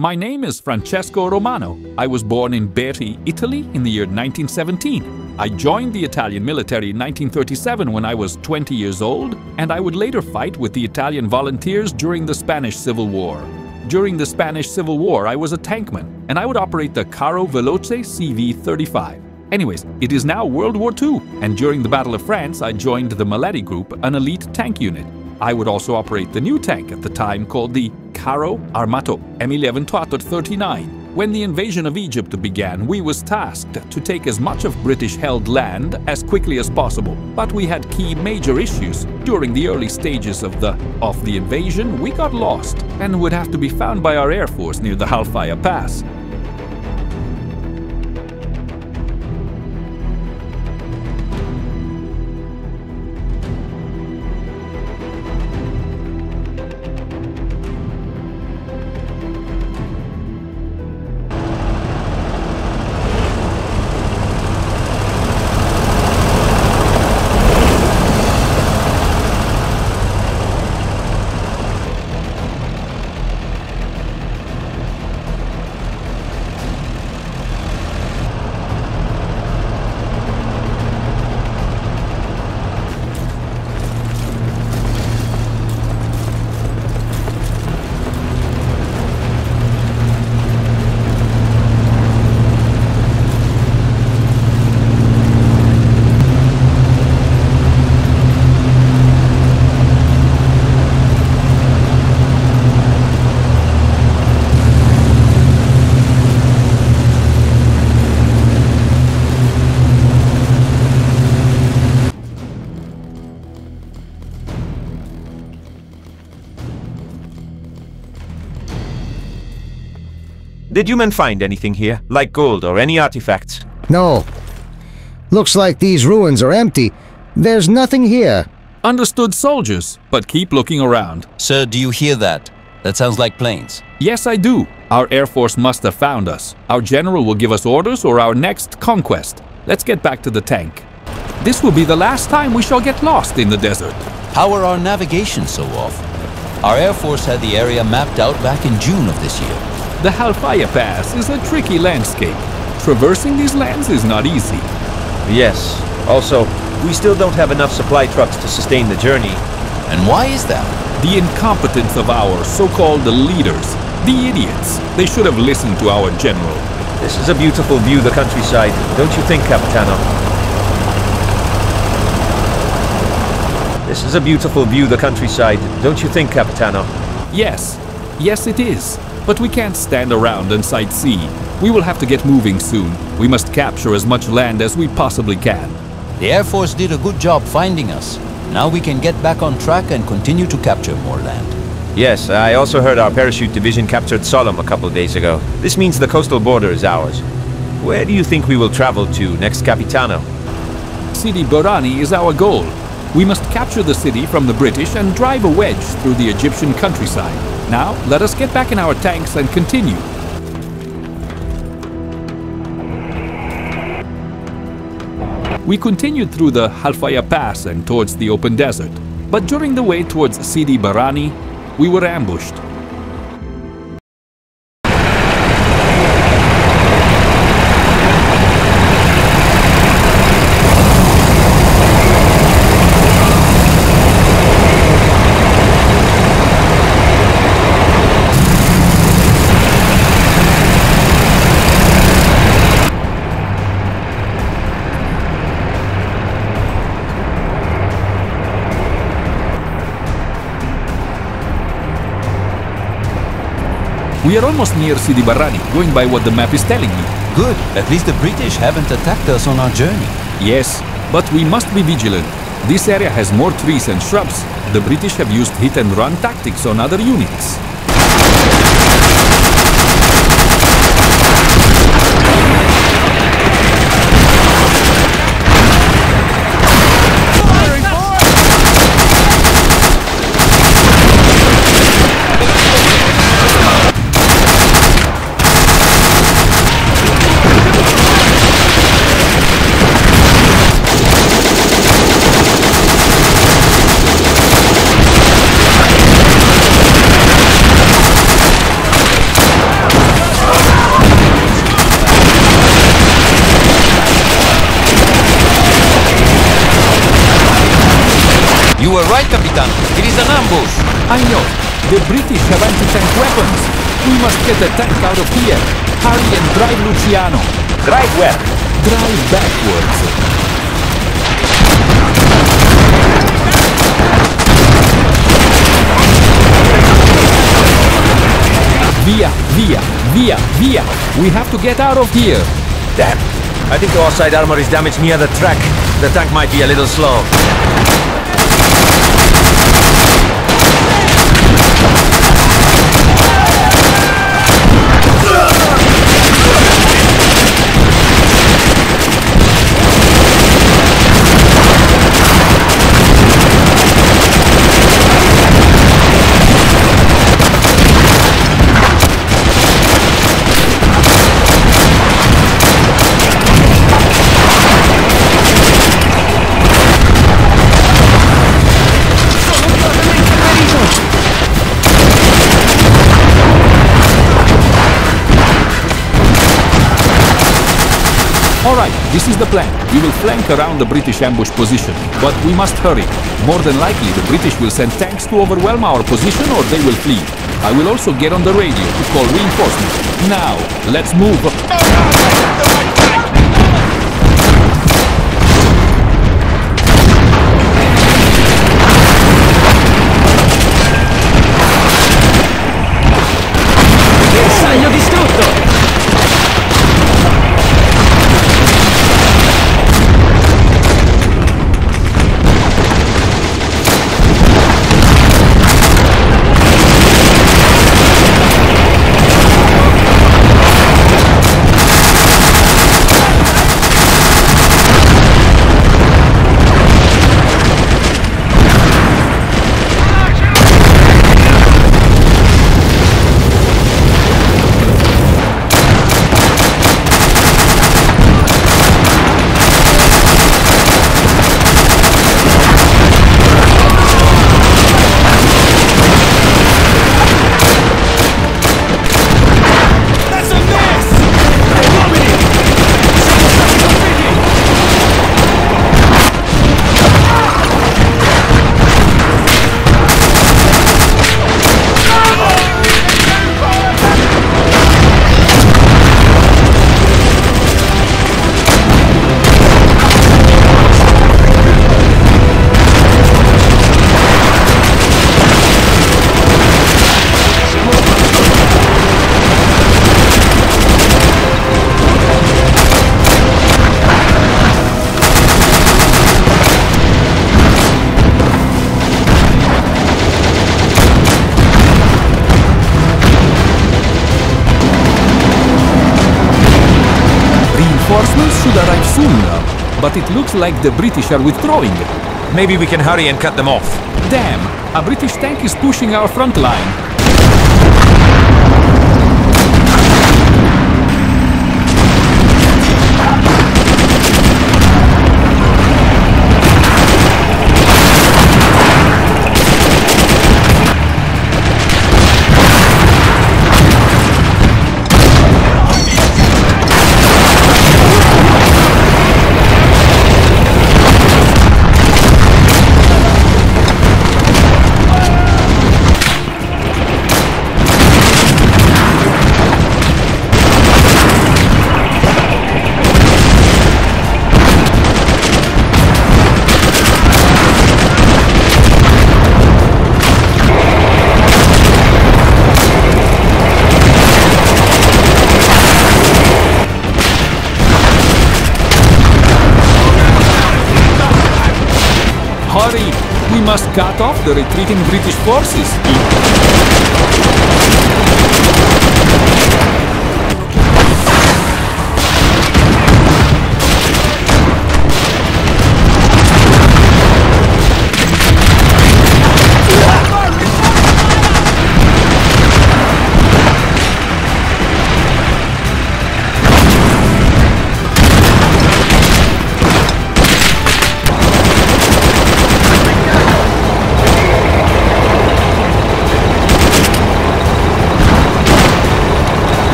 My name is Francesco Romano. I was born in Bari, Italy in the year 1917. I joined the Italian military in 1937 when I was 20 years old, and I would later fight with the Italian volunteers during the Spanish Civil War. During the Spanish Civil War, I was a tankman, and I would operate the Carro Veloce CV-35. Anyways, it is now World War II, and during the Battle of France, I joined the Maletti Group, an elite tank unit. I would also operate the new tank at the time called the Carro Armato M11 Tuator 39. When the invasion of Egypt began, we was tasked to take as much of British-held land as quickly as possible, but we had key major issues. During the early stages of the of the invasion, we got lost and would have to be found by our air force near the Halfaya Pass. Did you men find anything here, like gold or any artifacts? No. Looks like these ruins are empty. There's nothing here. Understood, soldiers, but keep looking around. Sir, do you hear that? That sounds like planes. Yes, I do. Our Air Force must have found us. Our general will give us orders or our next conquest. Let's get back to the tank. This will be the last time we shall get lost in the desert. How are our navigation so off? Our Air Force had the area mapped out back in June of this year. The Halfaya Pass is a tricky landscape. Traversing these lands is not easy. Yes. Also, we still don't have enough supply trucks to sustain the journey. And why is that? The incompetence of our so-called leaders. The idiots. They should have listened to our general. This is a beautiful view of the countryside, don't you think, Capitano? This is a beautiful view of the countryside, don't you think, Capitano? Yes. Yes, it is. But we can't stand around and sightsee. We will have to get moving soon. We must capture as much land as we possibly can. The Air Force did a good job finding us. Now we can get back on track and continue to capture more land. Yes, I also heard our parachute division captured Sollum a couple days ago. This means the coastal border is ours. Where do you think we will travel to next, Capitano? Sidi Barrani is our goal. We must capture the city from the British and drive a wedge through the Egyptian countryside. Now, let us get back in our tanks and continue. We continued through the Halfaya Pass and towards the open desert, but during the way towards Sidi Barrani, we were ambushed. We are almost near Sidi Barrani, going by what the map is telling me. Good. At least the British haven't attacked us on our journey. Yes, but we must be vigilant. This area has more trees and shrubs. The British have used hit and run tactics on other units. You were right, Capitan. It is an ambush. I know. The British have anti-tank weapons. We must get the tank out of here. Hurry and drive Luciano. Drive where? Drive backwards. Via, via, via, via. We have to get out of here. Damn. I think our side armor is damaged near the track. The tank might be a little slow. This is the plan. We will flank around the British ambush position, but we must hurry. More than likely, the British will send tanks to overwhelm our position or they will flee. I will also get on the radio to call reinforcements. Now, let's move. But it looks like the British are withdrawing. Maybe we can hurry and cut them off. Damn, a British tank is pushing our front line. Cut off the retreating British forces.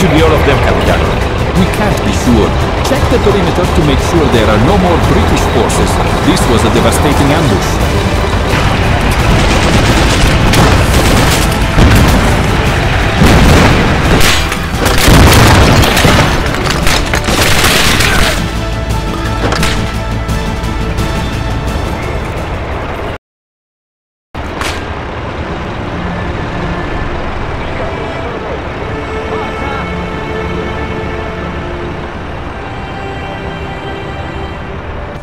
should be all of them, Captain. We can't be sure. Check the perimeter to make sure there are no more British forces. This was a devastating ambush.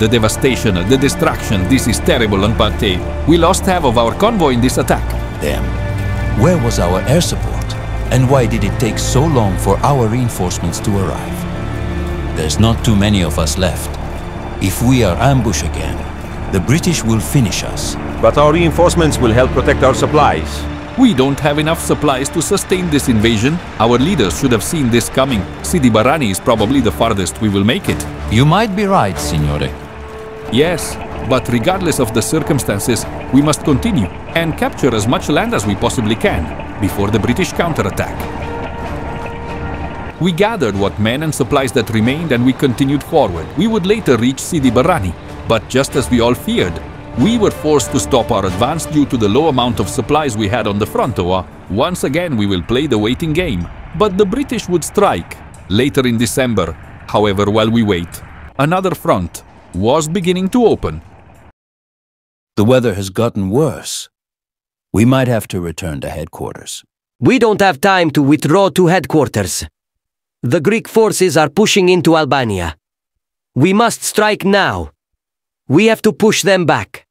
The devastation, the destruction, this is terrible on Partey. We lost half of our convoy in this attack. Damn. Where was our air support? And why did it take so long for our reinforcements to arrive? There's not too many of us left. If we are ambushed again, the British will finish us. But our reinforcements will help protect our supplies. We don't have enough supplies to sustain this invasion. Our leaders should have seen this coming. Sidi Barrani is probably the farthest we will make it. You might be right, Signore. Yes, but regardless of the circumstances, we must continue and capture as much land as we possibly can before the British counterattack. We gathered what men and supplies that remained and we continued forward. We would later reach Sidi Barrani, but just as we all feared, we were forced to stop our advance due to the low amount of supplies we had on the front, or once again we will play the waiting game. But the British would strike later in December. However, while we wait, another front was beginning to open. The weather has gotten worse. We might have to return to headquarters. We don't have time to withdraw to headquarters. The Greek forces are pushing into Albania. We must strike now. We have to push them back.